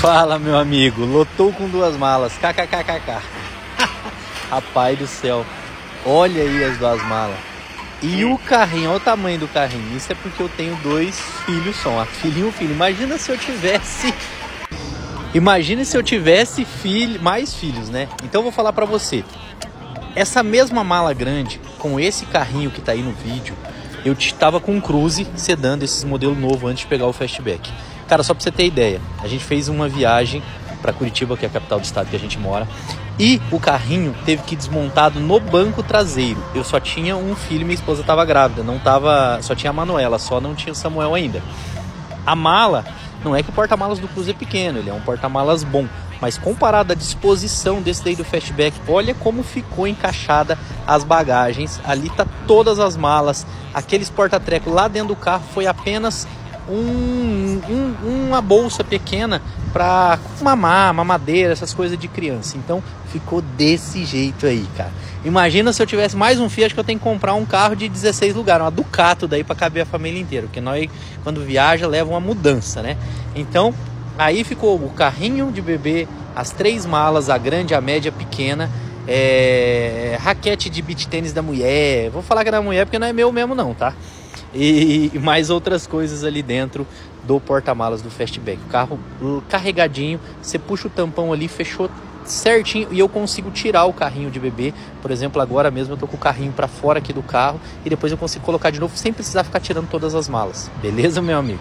Fala, meu amigo. Lotou com duas malas. KKKKK. Rapaz do céu. Olha aí as duas malas. E o carrinho, olha o tamanho do carrinho. Isso é porque eu tenho dois filhos só, filha e um filho. Imagina se eu tivesse. Imagina se eu tivesse filho, mais filhos, né? Então eu vou falar para você. Essa mesma mala grande, com esse carrinho que tá aí no vídeo, eu estava com um Cruze sedã desses modelo novo antes de pegar o Fastback. Cara, só pra você ter ideia, a gente fez uma viagem para Curitiba, que é a capital do estado que a gente mora, e o carrinho teve que ir desmontado no banco traseiro. Eu só tinha um filho, minha esposa estava grávida, não tava, só tinha a Manuela, só não tinha o Samuel ainda. A mala, não é que o porta-malas do Cruze é pequeno, ele é um porta-malas bom, mas comparado à disposição desse daí do Fastback, olha como ficou encaixada as bagagens. Ali tá todas as malas, aqueles porta-treco lá dentro do carro foi apenas um, um, uma bolsa pequena para mamar, mamadeira, essas coisas de criança. Então ficou desse jeito aí, cara. Imagina se eu tivesse mais um Fiat que eu tenho que comprar um carro de 16 lugares, uma Ducato daí para caber a família inteira, porque nós quando viaja leva uma mudança, né? Então aí ficou o carrinho de bebê, as três malas, a grande, a média, a pequena. É, raquete de beach tênis da mulher. Vou falar que é da mulher porque não é meu mesmo não, tá? E mais outras coisas ali dentro do porta-malas do Fastback. O carro carregadinho, você puxa o tampão ali, fechou certinho e eu consigo tirar o carrinho de bebê. Por exemplo, agora mesmo eu tô com o carrinho para fora aqui do carro e depois eu consigo colocar de novo sem precisar ficar tirando todas as malas. Beleza, meu amigo?